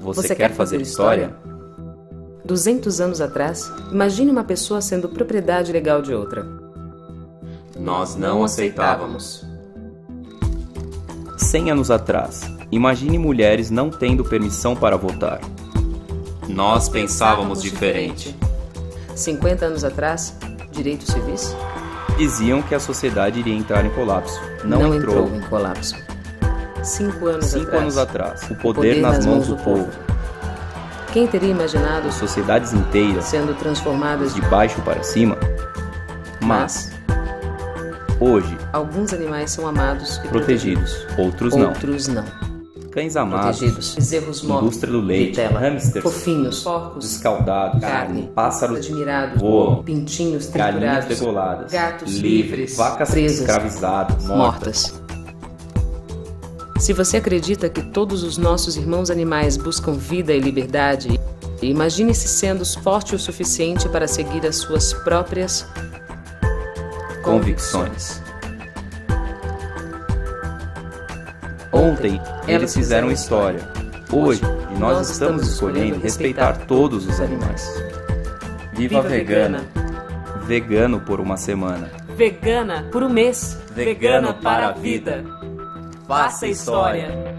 Você, Você quer, quer fazer, fazer história? história? 200 anos atrás, imagine uma pessoa sendo propriedade legal de outra. Nós não aceitávamos. 100 anos atrás, imagine mulheres não tendo permissão para votar. Nós pensávamos diferente. 50 anos atrás, direitos civis? Diziam que a sociedade iria entrar em colapso. Não, não entrou. entrou em colapso. Cinco anos Cinco atrás. anos atrás, o poder, o poder nas, nas, mãos do, do povo. povo. Quem teria imaginado sociedades inteiras sendo transformadas de baixo para cima? Mas, hoje, alguns animais são amados e protegidos, protegidos. outros não. Outros não. Cães amados, protegidos, bezerros mortos, indústria do leite, vitela, hamsters, fofinhos, porcos, escaldados, carne, pássaros admirados, voam, pintinhos galinhas degoladas, gatos livres, vacas presas, escravizadas, mortas. mortas. Se você acredita que todos os nossos irmãos animais buscam vida e liberdade, imagine-se sendo forte o suficiente para seguir as suas próprias convicções. Ontem eles fizeram história. Hoje nós estamos escolhendo respeitar todos os animais. Viva vegana! Vegano por uma semana. Vegana por um mês. Vegano para a vida. Faça história.